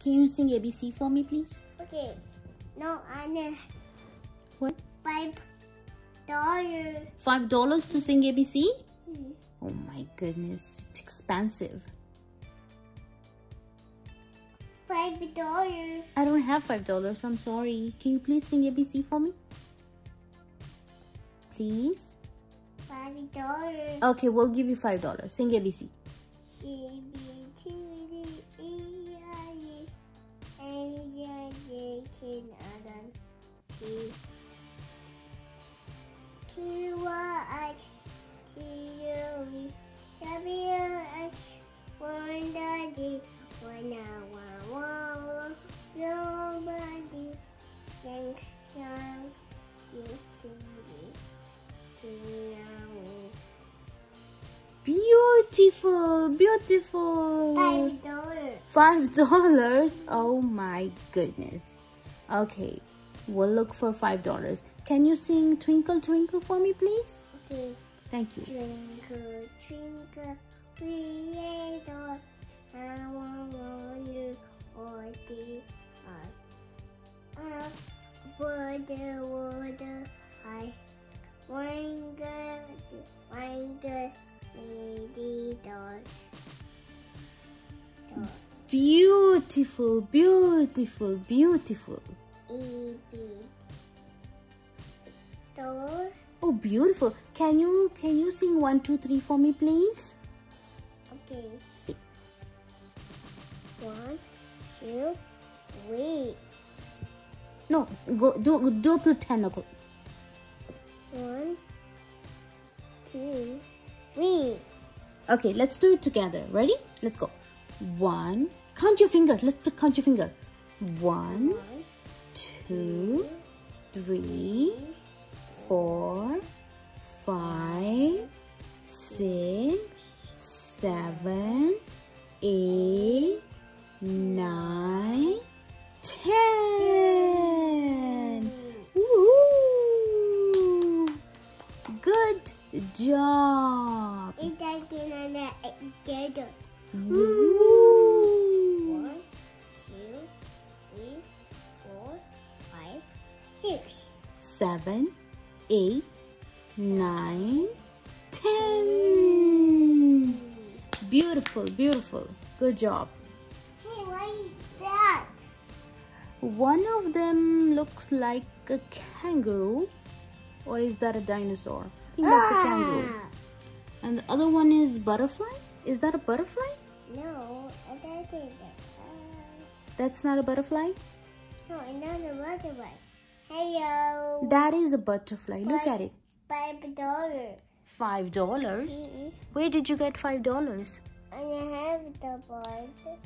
Can you sing ABC for me, please? Okay. No, Anna. What? Five dollars. Five dollars to sing ABC? Hmm. Oh my goodness, it's expensive. Five dollars. I don't have five dollars. I'm sorry. Can you please sing ABC for me? Please. Five dollars. Okay, we'll give you five dollars. Sing ABC. Q R S T U V W X one D one one one nobody thanks some you to me. Beautiful, beautiful. Five dollars. Five dollars? Oh my goodness. Okay, we'll look for five dollars. Can you sing Twinkle Twinkle for me, please? Okay. Thank you. Twinkle, twinkle, star, I wonder what they are. Up above the water, I wonder, wonder, lady. Dog. Beautiful, beautiful, beautiful. Door. Oh, beautiful. Can you can you sing one, two, three for me, please? Okay. Sing. One, two, three. No, go do do to ten o'clock. One, two, three. Okay, let's do it together. Ready? Let's go. One. Count your finger. Let's count your finger. One, One, two, three, four, five, six, seven, eight, nine, ten. Good job. It's like another together. Woo! Seven, eight, nine, ten. Beautiful, beautiful. Good job. Hey, what is that? One of them looks like a kangaroo, or is that a dinosaur? I think that's a kangaroo. Ah. And the other one is butterfly. Is that a butterfly? No, I don't think that. That's not a butterfly. No, another butterfly. Hello. That is a butterfly. Look at it. Five dollars. Five dollars. Mm-mm. Where did you get five dollars? I have the bird.